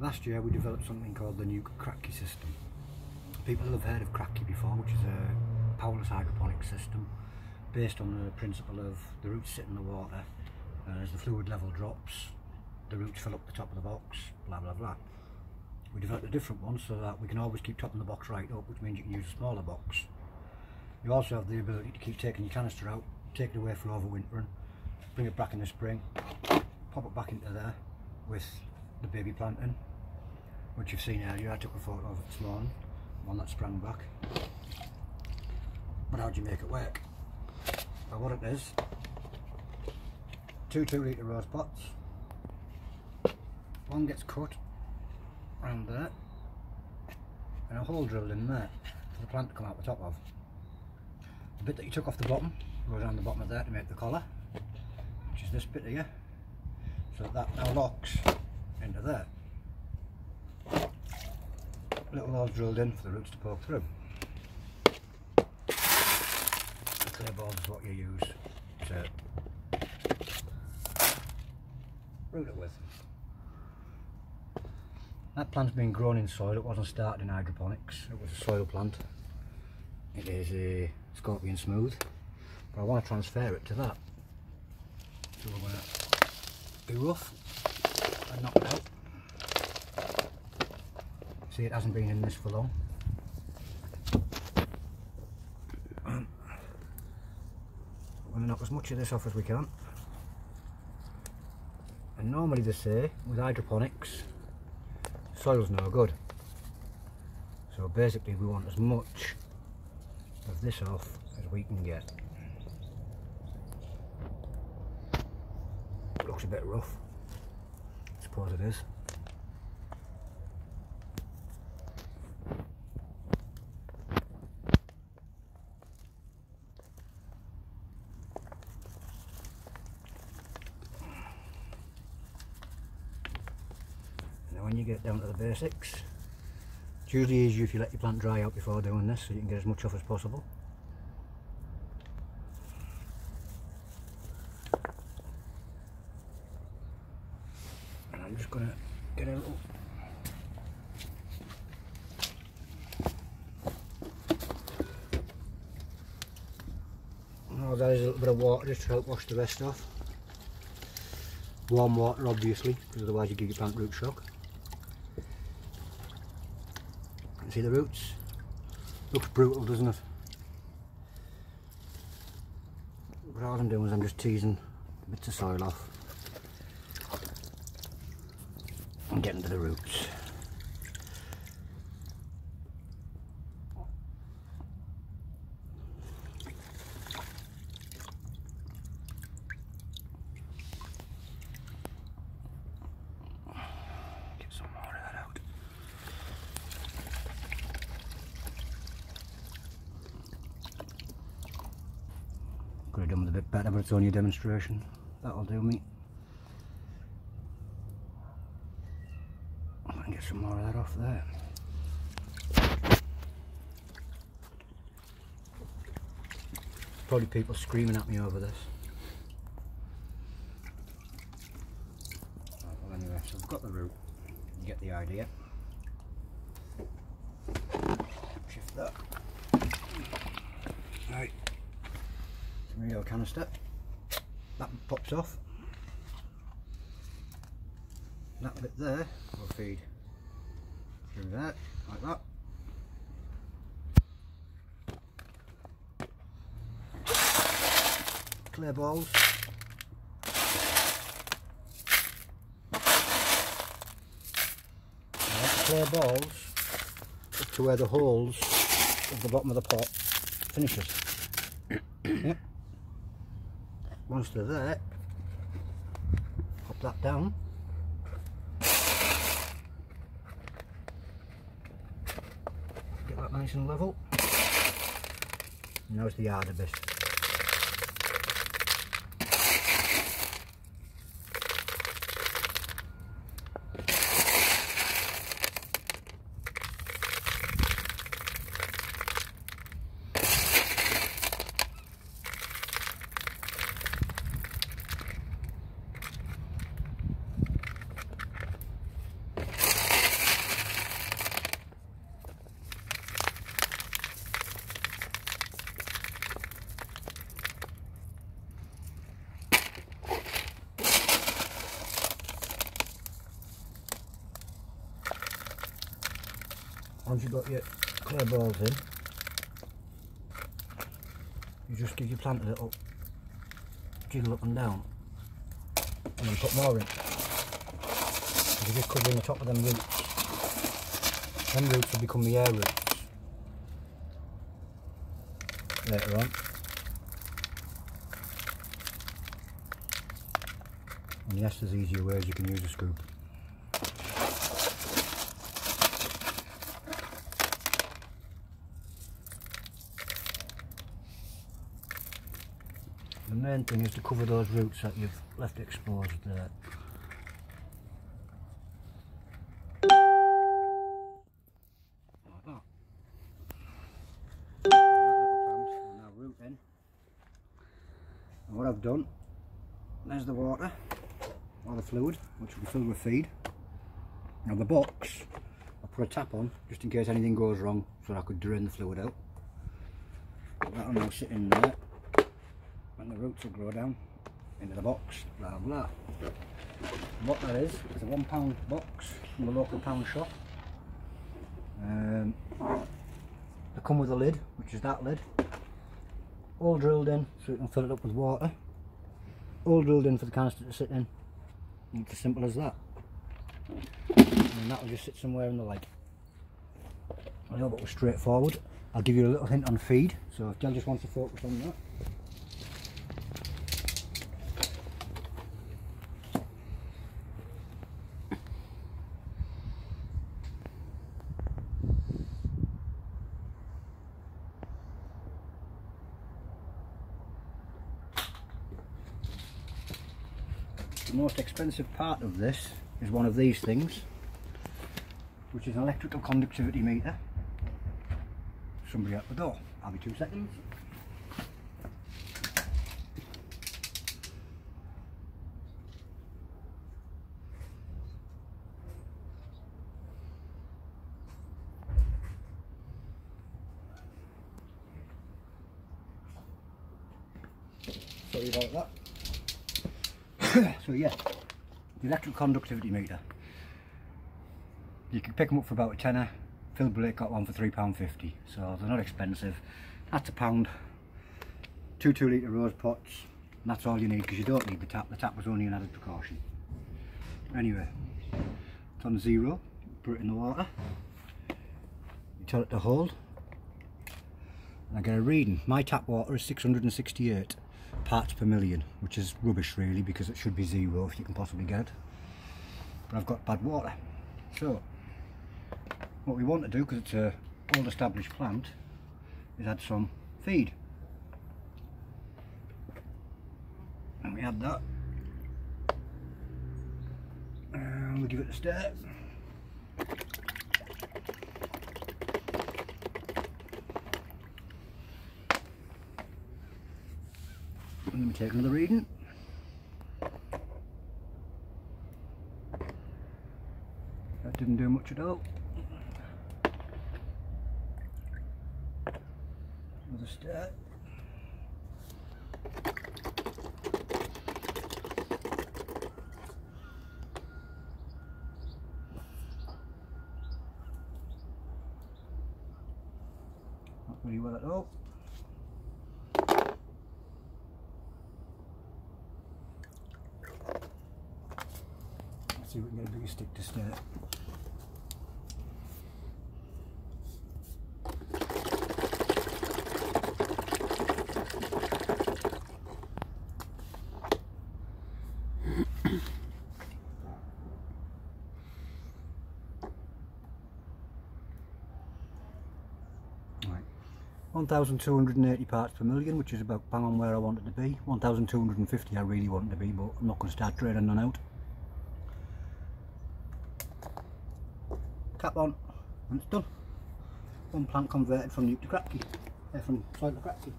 Last year we developed something called the NEUK Kratky system. People have heard of Kratky before, which is a powerless hydroponic system based on the principle of the roots sit in the water and as the fluid level drops the roots fill up the top of the box, blah blah blah. We developed a different one so that we can always keep topping the box right up, which means you can use a smaller box. You also have the ability to keep taking your canister out, take it away for overwintering, bring it back in the spring, pop it back into there with the baby planting, which you've seen earlier. I took a photo of this morning, one that sprang back. But how do you make it work? Well, what it is, two two litre rose pots, one gets cut around there, and a hole drilled in there for the plant to come out the top of. The bit that you took off the bottom goes around the bottom of there to make the collar, which is this bit here. So that now locks into there. Little holes drilled in for the roots to poke through. The clay balls is what you use to root it with. That plant's been grown in soil, it wasn't started in hydroponics, it was a soil plant. It is a scorpion smooth, but I want to transfer it to that. So we're going to be rough and knock it out. See it hasn't been in this for long. we're going to knock as much of this off as we can. And normally they say with hydroponics soil's no good. So basically we want as much of this off as we can get. Looks a bit rough, I suppose it is. Get down to the basics, it's usually easier if you let your plant dry out before doing this so you can get as much off as possible. And I'm just going to get a little Oh, there's a little bit of water just to help wash the rest off. Warm water obviously, because otherwise you give your plant root shock. See the roots? Looks brutal, doesn't it? But all I'm doing is I'm just teasing bits of soil off and getting to the roots. Could have done with a bit better, but it's only a demonstration. That'll do me. I can get some more of that off there. Probably people screaming at me over this. Right, well anyway, so I've got the root. You get the idea. Shift that. Right. Rio canister. That pops off. That bit there will feed through that, like that. Clay balls. Clay balls up to where the holes at the bottom of the pot finishes. yep. Once they're there, pop that down. Get that nice and level. Now it's the harder once you've got your clay balls in, you just give your plant a little jiggle up and down and then put more in. You're just covering the top of them roots. Them roots will become the air roots later on. And yes, there's easier ways you can use a scoop. The main thing is to cover those roots that you've left exposed there. And what I've done, there's the water, or the fluid, which will be filled with feed. Now the box, I put a tap on, just in case anything goes wrong, so I could drain the fluid out. That'll now sit in there, and the roots will grow down into the box, blah blah. what that is, is a one pound box from the local pound shop. Um, they come with a lid, which is that lid, all drilled in so you can fill it up with water. All drilled in for the canister to sit in. And it's as simple as that. And that will just sit somewhere in the lake I hope it was straightforward. I'll give you a little hint on feed. So if Jill just wants to focus on that The most expensive part of this is one of these things, which is an electrical conductivity meter. Somebody at the door. I'll be two seconds. Sorry about that. so yeah, the electric conductivity meter. You can pick them up for about a tenner. Phil Blake got one for £3.50, so they're not expensive. That's a pound. Two two litre rose pots, and that's all you need because you don't need the tap. The tap was only an added precaution. Anyway, it's on zero, put it in the water. You tell it to hold. And I get a reading. My tap water is 668 parts per million, which is rubbish really because it should be zero if you can possibly get. it. But I've got bad water. So, what we want to do, because it's a old established plant, is add some feed. And we add that. And we give it a stir. Let me take another reading. That didn't do much at all. Another start. Not very well at all. See if we can get a bigger stick to stir it. right. 1280 parts per million which is about bang on where I want it to be 1250 I really want it to be but I'm not going to start draining none out cap on and it's done. One plant converted from NEUK to Kratky, uh, from soil to Kratky.